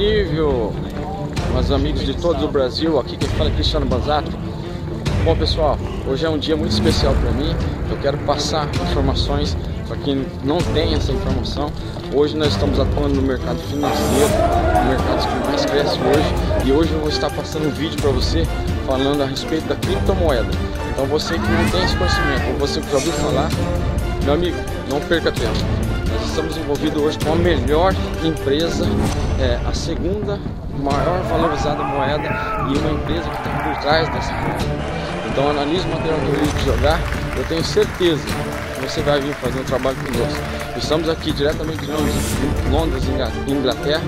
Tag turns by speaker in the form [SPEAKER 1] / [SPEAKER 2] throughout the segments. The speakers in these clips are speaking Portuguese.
[SPEAKER 1] nível, meus amigos de todo o Brasil, aqui quem fala é Cristiano Banzato. Bom pessoal, hoje é um dia muito especial para mim, eu quero passar informações para quem não tem essa informação. Hoje nós estamos atuando no mercado financeiro, no mercado que mais cresce hoje, e hoje eu vou estar passando um vídeo para você falando a respeito da criptomoeda. Então você que não tem esse conhecimento, ou você que já ouviu falar, meu amigo, não perca tempo estamos envolvidos hoje com a melhor empresa, é, a segunda maior valorizada moeda e uma empresa que está por trás dessa moeda. Então analise o material que eu vou jogar, eu tenho certeza que você vai vir fazer um trabalho conosco. Estamos aqui diretamente de Londres, Inglaterra,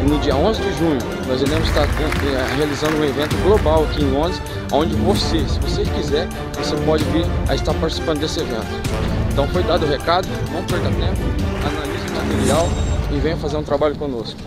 [SPEAKER 1] e no dia 11 de junho nós iremos estar é, realizando um evento global aqui em Londres, onde você, se você quiser, você pode vir a estar participando desse evento. Então foi dado o recado, não perca tempo, analise o material e venha fazer um trabalho conosco.